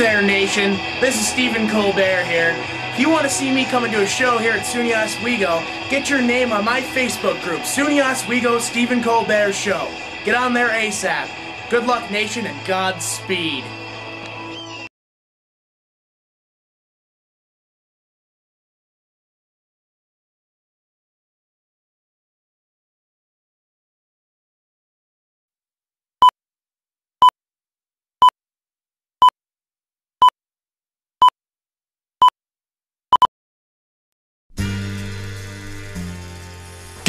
there, nation. This is Stephen Colbert here. If you want to see me coming to a show here at SUNY Oswego, get your name on my Facebook group, SUNY Oswego Stephen Colbert Show. Get on there ASAP. Good luck, nation, and Godspeed.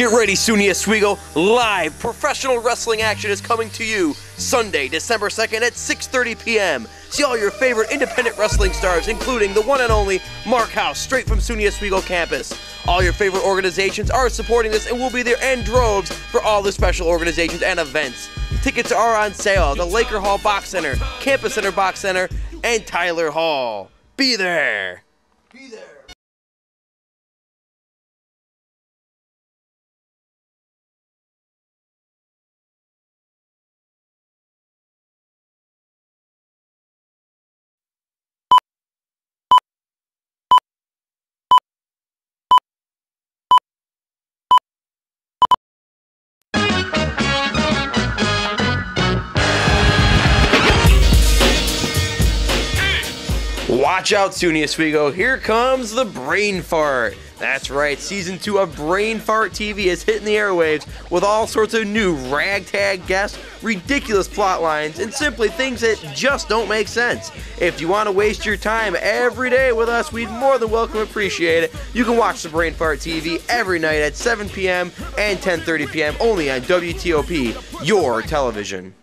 Get ready, SUNY Oswego. Live professional wrestling action is coming to you Sunday, December 2nd at 6.30 p.m. See all your favorite independent wrestling stars, including the one and only Mark House, straight from SUNY Oswego campus. All your favorite organizations are supporting this and will be there in droves for all the special organizations and events. Tickets are on sale at the Laker Hall Box Center, Campus Center Box Center, and Tyler Hall. Be there. Be there. Watch out, SUNY Oswego. Here comes the brain fart. That's right, season two of Brain Fart TV is hitting the airwaves with all sorts of new ragtag guests, ridiculous plot lines, and simply things that just don't make sense. If you want to waste your time every day with us, we'd more than welcome appreciate it. You can watch the Brain Fart TV every night at 7 p.m. and 10:30 p.m. only on WTOP, your television.